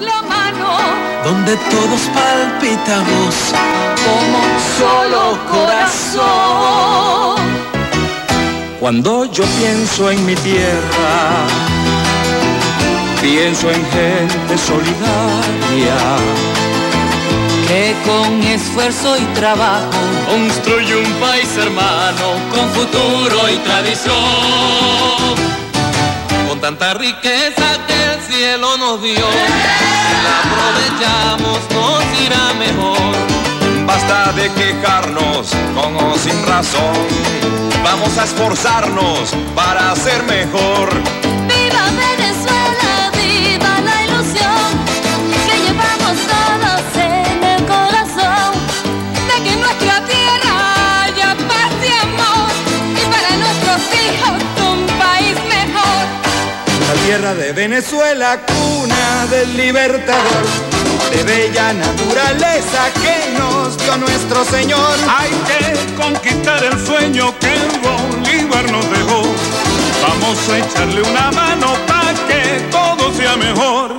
la mano, donde todos palpitamos como solo corazón. Cuando yo pienso en mi tierra, pienso en gente solidaria que con esfuerzo y trabajo construye un país hermano con futuro y tradición. Tanta riqueza que el cielo nos dio, si la aprovechamos nos irá mejor. Basta de quejarnos con o sin razón, vamos a esforzarnos para ser mejor. Tierra de Venezuela, cuna del libertador, de bella naturaleza que nos dio nuestro Señor. Hay que conquistar el sueño que Bolívar nos dejó. Vamos a echarle una mano para que todo sea mejor.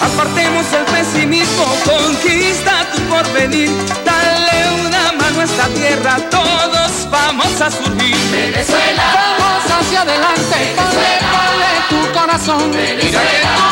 Apartemos el pesimismo, conquista tu porvenir. Dale una mano a esta tierra, todos vamos a surgir. Venezuela, vamos hacia adelante, corazón. Mira